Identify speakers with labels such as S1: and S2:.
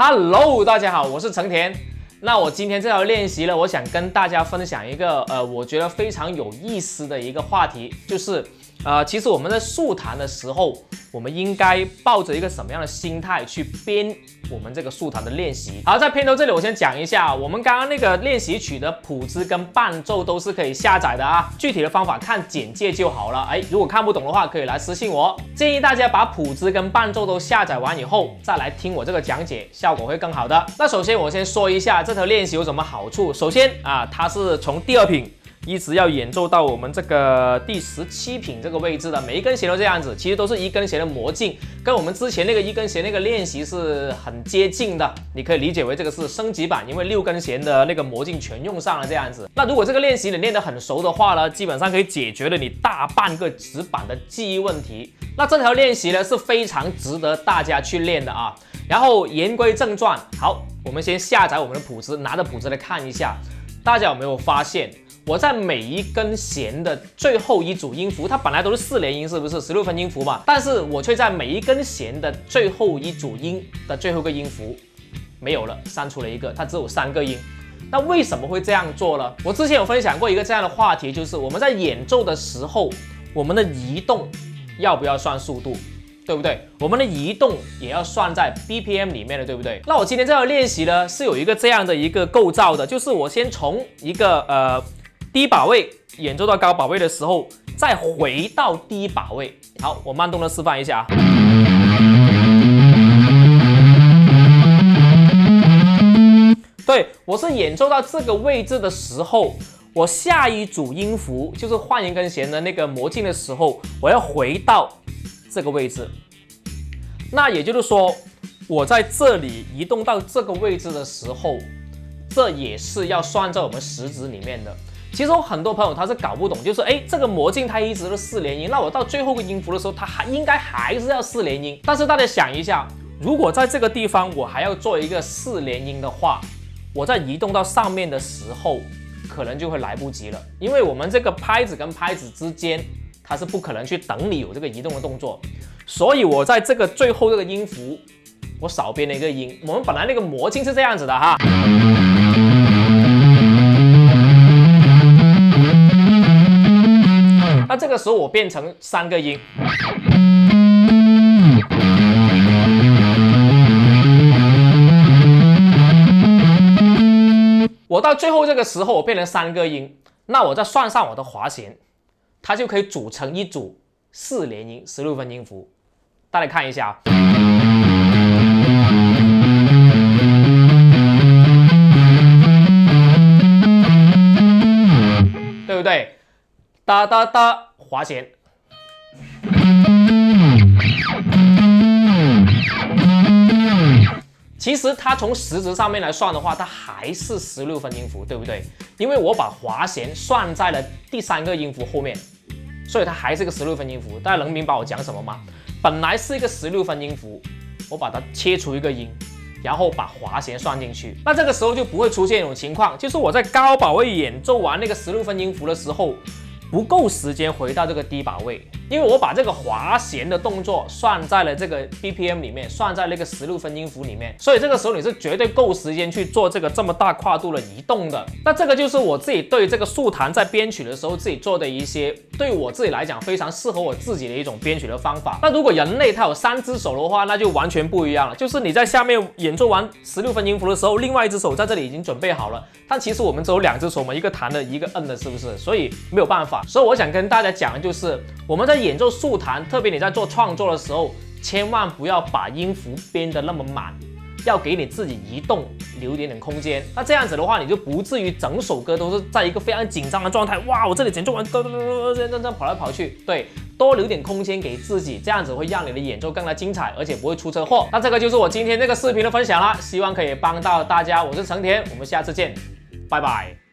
S1: Hello，大家好，我是成田。那我今天这条练习呢，我想跟大家分享一个呃，我觉得非常有意思的一个话题，就是呃，其实我们在速弹的时候，我们应该抱着一个什么样的心态去编我们这个速弹的练习？好，在片头这里我先讲一下，我们刚刚那个练习曲的谱子跟伴奏都是可以下载的啊，具体的方法看简介就好了。哎，如果看不懂的话，可以来私信我。建议大家把谱子跟伴奏都下载完以后，再来听我这个讲解，效果会更好的。那首先我先说一下这条练习有什么好处。首先啊，它是从第二品。一直要演奏到我们这个第十七品这个位置的每一根弦都这样子，其实都是一根弦的魔镜，跟我们之前那个一根弦那个练习是很接近的。你可以理解为这个是升级版，因为六根弦的那个魔镜全用上了这样子。那如果这个练习你练得很熟的话呢，基本上可以解决了你大半个指板的记忆问题。那这条练习呢是非常值得大家去练的啊。然后言归正传，好，我们先下载我们的谱子，拿着谱子来看一下，大家有没有发现？我在每一根弦的最后一组音符，它本来都是四连音，是不是十六分音符嘛？但是我却在每一根弦的最后一组音的最后一个音符没有了，删除了一个，它只有三个音。那为什么会这样做呢？我之前有分享过一个这样的话题，就是我们在演奏的时候，我们的移动要不要算速度，对不对？我们的移动也要算在 BPM 里面的，对不对？那我今天这条练习呢，是有一个这样的一个构造的，就是我先从一个呃。低把位演奏到高把位的时候，再回到低把位。好，我慢动的示范一下啊。对我是演奏到这个位置的时候，我下一组音符就是换一根弦的那个魔镜的时候，我要回到这个位置。那也就是说，我在这里移动到这个位置的时候，这也是要算在我们时值里面的。其实有很多朋友他是搞不懂，就是哎，这个魔镜它一直都四连音，那我到最后个音符的时候，它还应该还是要四连音。但是大家想一下，如果在这个地方我还要做一个四连音的话，我在移动到上面的时候，可能就会来不及了，因为我们这个拍子跟拍子之间，它是不可能去等你有这个移动的动作，所以我在这个最后这个音符，我少编了一个音。我们本来那个魔镜是这样子的哈。那这个时候我变成三个音，我到最后这个时候我变成三个音，那我再算上我的滑弦，它就可以组成一组四连音十六分音符。大家看一下，对哒哒哒，滑弦。其实它从时值上面来算的话，它还是十六分音符，对不对？因为我把滑弦算在了第三个音符后面，所以它还是个十六分音符。大家能明白我讲什么吗？本来是一个十六分音符，我把它切除一个音，然后把滑弦算进去，那这个时候就不会出现一种情况，就是我在高保位演奏完那个十六分音符的时候。不够时间回到这个低把位，因为我把这个滑弦的动作算在了这个 BPM 里面，算在那个十六分音符里面，所以这个时候你是绝对够时间去做这个这么大跨度的移动的。那这个就是我自己对这个速弹在编曲的时候自己做的一些，对我自己来讲非常适合我自己的一种编曲的方法。那如果人类他有三只手的话，那就完全不一样了。就是你在下面演奏完十六分音符的时候，另外一只手在这里已经准备好了。但其实我们只有两只手嘛，一个弹的，一个摁的，是不是？所以没有办法。所以我想跟大家讲的就是，我们在演奏速弹，特别你在做创作的时候，千万不要把音符编得那么满，要给你自己移动留一点点空间。那这样子的话，你就不至于整首歌都是在一个非常紧张的状态。哇，我这里演奏完，噔噔噔噔噔噔噔跑来跑去。对，多留点空间给自己，这样子会让你的演奏更加精彩，而且不会出车祸。那这个就是我今天这个视频的分享啦，希望可以帮到大家。我是成田，我们下次见，拜拜。